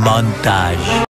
montagem.